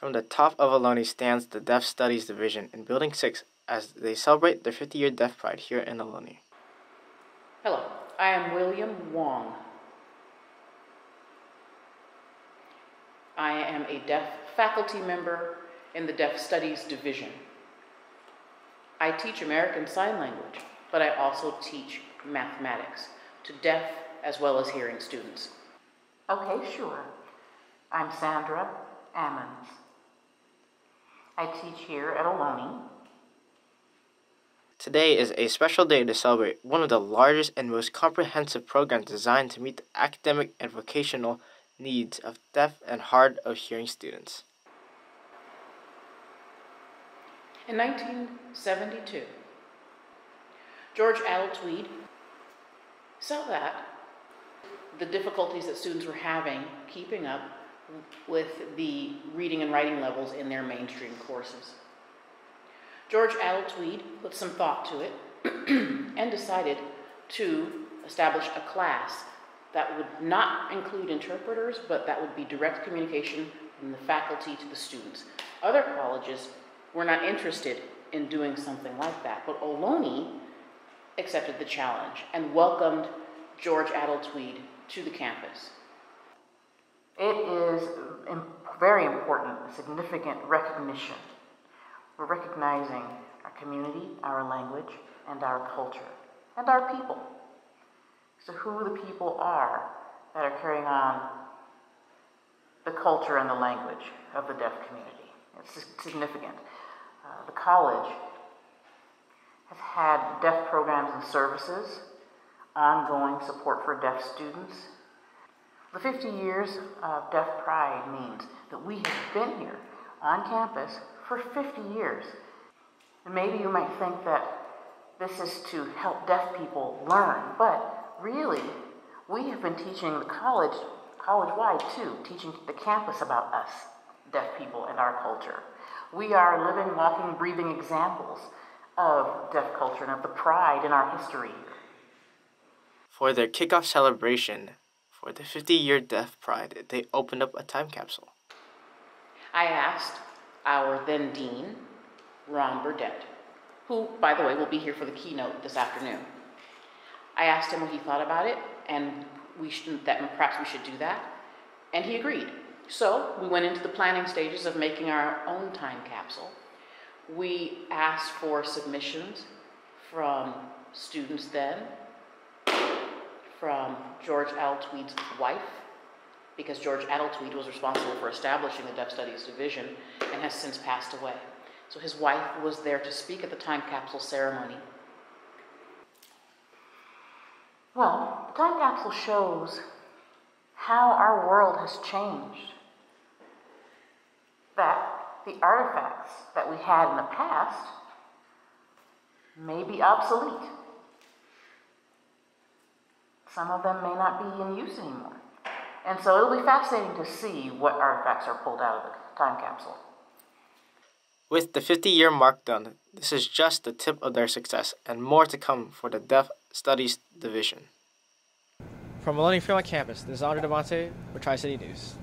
From the top of Ohlone stands the Deaf Studies Division in Building 6 as they celebrate their 50 year Deaf Pride here in Ohlone. Hello, I am William Wong. I am a deaf faculty member in the Deaf Studies Division. I teach American Sign Language, but I also teach mathematics to deaf as well as hearing students. Okay, sure. I'm Sandra Ammons. I teach here at Ohlone. Today is a special day to celebrate one of the largest and most comprehensive programs designed to meet the academic and vocational needs of deaf and hard of hearing students. In 1972, George Al Tweed saw that the difficulties that students were having keeping up with the reading and writing levels in their mainstream courses. George Tweed put some thought to it and decided to establish a class that would not include interpreters, but that would be direct communication from the faculty to the students. Other colleges were not interested in doing something like that, but Ohlone accepted the challenge and welcomed George Tweed to the campus. It is very important, significant recognition. We're recognizing our community, our language, and our culture, and our people. So who the people are that are carrying on the culture and the language of the deaf community. It's significant. Uh, the college has had deaf programs and services, ongoing support for deaf students. The 50 years of Deaf Pride means that we have been here on campus for 50 years. And maybe you might think that this is to help deaf people learn, but really, we have been teaching the college, college-wide too, teaching the campus about us, deaf people and our culture. We are living, walking, breathing examples of deaf culture and of the pride in our history. For their kickoff celebration for the 50-year Deaf Pride, they opened up a time capsule. I asked our then dean, Ron Burdett, who, by the way, will be here for the keynote this afternoon. I asked him what he thought about it, and we should, that perhaps we should do that, and he agreed. So we went into the planning stages of making our own time capsule. We asked for submissions from students then, from George Tweed's wife, because George Tweed was responsible for establishing the Deaf Studies Division and has since passed away. So his wife was there to speak at the time capsule ceremony Well, the time capsule shows how our world has changed. That the artifacts that we had in the past may be obsolete. Some of them may not be in use anymore. And so it'll be fascinating to see what artifacts are pulled out of the time capsule. With the 50 year mark done, this is just the tip of their success and more to come for the Deaf Studies Division. From Millennium Fremont campus, this is Andrei Domantay with Tri City News.